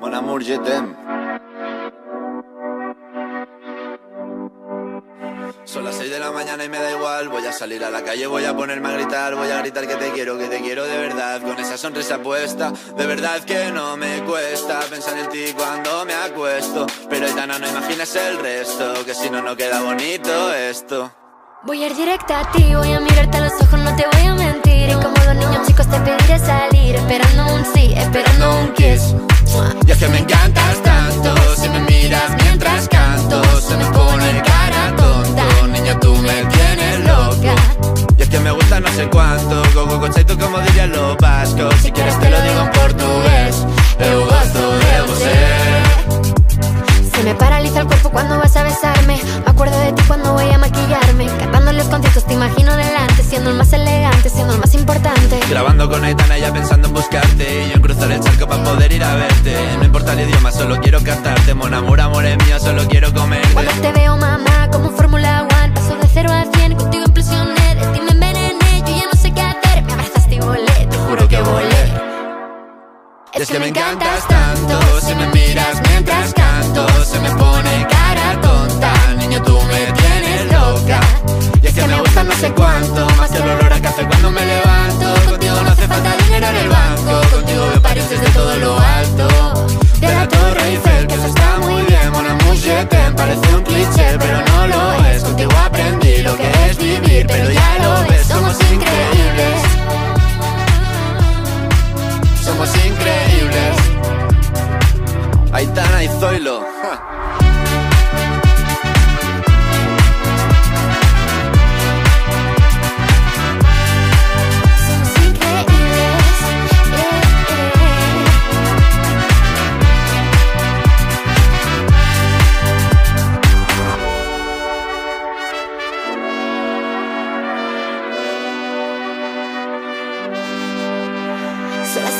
Mon amour. Son las 6 de la mañana y me da igual. Voy a salir a la calle, voy a ponerme a gritar. Voy a gritar que te quiero, que te quiero de verdad. Con esa sonrisa puesta, de verdad que no me cuesta pensar en ti cuando me acuesto. Pero Aitana, no imaginas el resto, que si no, no queda bonito esto. Voy a ir directa a ti, voy a mirarte a los ojos, no te voy a mentir. Y como los niños que me gusta no sé cuánto, go go go tú como dirían los vascos. Si quieres te lo digo en portugués, eu gosto de você. Se me paraliza el cuerpo cuando vas a besarme. Me acuerdo de ti cuando voy a maquillarme. Cantando los conciertos te imagino delante, siendo el más elegante, siendo el más importante. Grabando con Aitana ya pensando en buscarte Y yo en cruzar el charco para poder ir a verte No importa el idioma, solo quiero cantarte Mon amor, amor es mío, solo quiero comerte Cuando te veo, mamá, como Fórmula es que me encantas tanto Si me miras mientras canto Se me pone cara tonta. Niña, tú me tienes loca. Y es que me gusta no sé cuánto Más que el olor a café cuando me levanto. Contigo no hace falta dinero en el banco Contigo veo París desde todo lo alto. De la Torre Eiffel, que eso está muy bien Mon amour, je t'aime, parece un cliché Pero no lo es, contigo aprendí lo que es vivir Pero ya lo ves, somos increíbles Huh.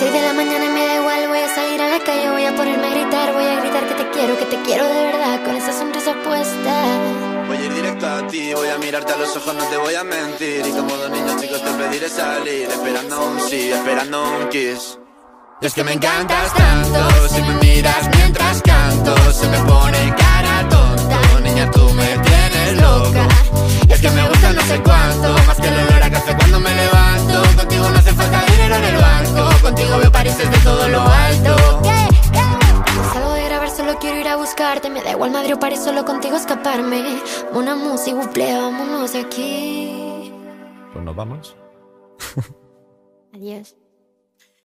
6 de la mañana y me da igual, voy a salir a la calle, voy a ponerme a gritar, voy a gritar que te quiero, que te quiero de verdad, con esa sonrisa puesta. Voy a ir directo a ti, voy a mirarte a los ojos, no te voy a mentir. Y como dos niños chicos te pediré salir Esperando un sí, esperando un kiss. Es que me encantas tanto, París desde todo lo alto Salgo de grabar, solo quiero ir a buscarte. Me da igual Madrid o París, solo contigo escaparme. Una música, buple, vámonos de aquí. Pues nos vamos. Adiós.